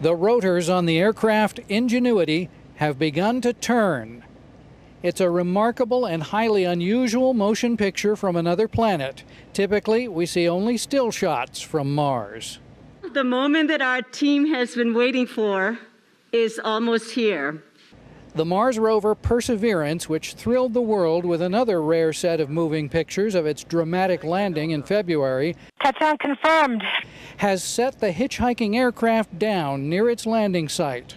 The rotors on the aircraft Ingenuity have begun to turn. It's a remarkable and highly unusual motion picture from another planet. Typically, we see only still shots from Mars. The moment that our team has been waiting for is almost here. The Mars rover Perseverance, which thrilled the world with another rare set of moving pictures of its dramatic landing in February, Touchdown confirmed. has set the hitchhiking aircraft down near its landing site.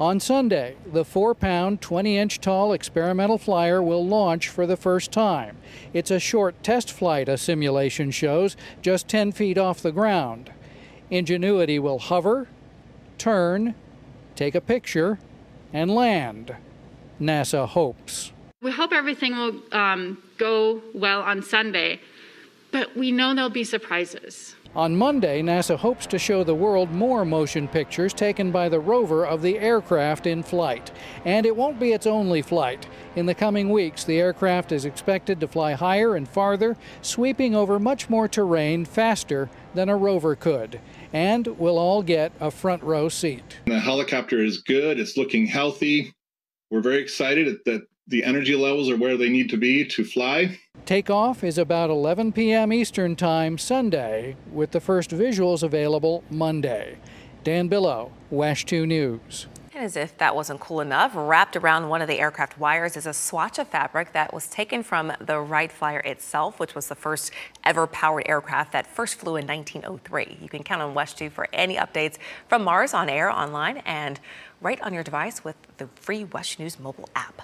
On Sunday, the 4 pound, 20 inch tall experimental flyer will launch for the first time. It's a short test flight, a simulation shows, just 10 feet off the ground. Ingenuity will hover, turn, take a picture, and land. NASA hopes. We hope everything will um, go well on Sunday, but we know there'll be surprises. On Monday, NASA hopes to show the world more motion pictures taken by the rover of the aircraft in flight. And it won't be its only flight. In the coming weeks, the aircraft is expected to fly higher and farther, sweeping over much more terrain faster than a rover could. And we'll all get a front row seat. The helicopter is good, it's looking healthy. We're very excited that the energy levels are where they need to be to fly. Takeoff is about 11 p.m. Eastern Time Sunday, with the first visuals available Monday. Dan Billow, WESH 2 News. As if that wasn't cool enough, wrapped around one of the aircraft wires is a swatch of fabric that was taken from the Wright Flyer itself, which was the first ever powered aircraft that first flew in 1903. You can count on WESH 2 for any updates from Mars on air, online, and right on your device with the free WESH News mobile app.